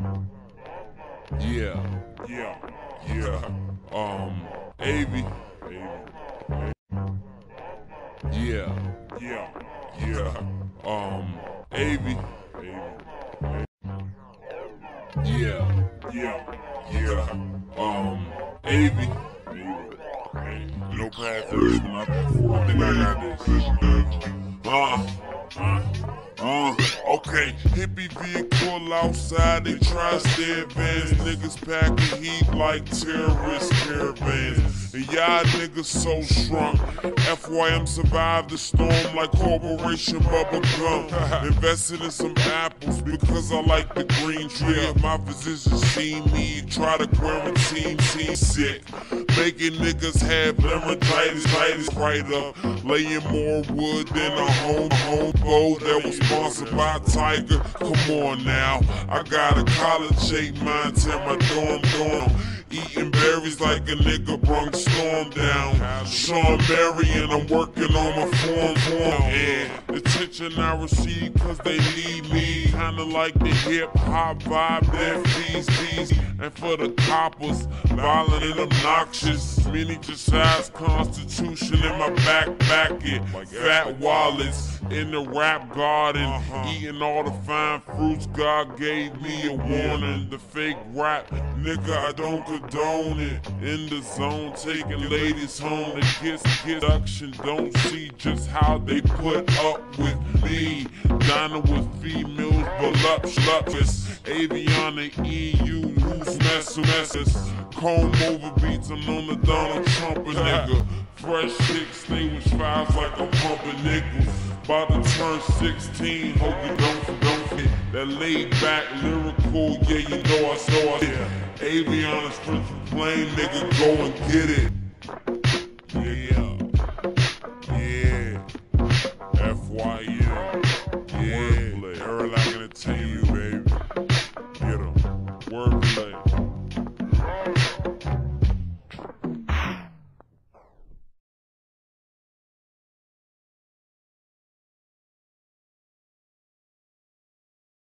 Yeah, Yeah. yeah. Um, Avy. Yeah, Yeah. yeah. Um, Avy. Yeah, Yeah. yeah. Um, Avy. No pass for this one. I, I think I got this. Uh, uh, uh, okay. Hippie vehicle outside, they try to advanced. Niggas packing heat like terrorist caravans. And y'all niggas so shrunk. FYM survived the storm like Corporation Bubble Gum. Invested in some apples because I like the green tree. My physician see me, try to quarantine, seem sick. Making niggas have laryngitis, titis right up. Laying more wood than a home home bow that was sponsored by Tiger. Come on now, I got a college shaped mind, tear my dorm dorm. Eating berries like a nigga brung storm down. Sean Berry and I'm working on my form form. And the attention I receive cause they need me. Kinda like the hip hop vibe that feeds these. And for the coppers, violent and obnoxious. Miniaturized constitution in my backpack. It fat wallets in the rap garden. Uh-huh. Eating all the fine fruits God gave me a warning. The fake rap, nigga, I don't condone it. In the zone, taking ladies home to kiss, kiss. Production don't see just how they put up with me. Dining with females, voluptuous. Aviana EU, who's messing messes. Comb over beats, I'm on the Donald Trump a nigga. Fresh six, with fives like a pumping nickels. By the turn 16, hope you don't, don't forget that laid back lyrical, yeah, you know I saw it. Yeah. Aviana's Prince Plain, nigga, go and get it. Yeah, yeah, FYM, yeah, Erlac Entertainment,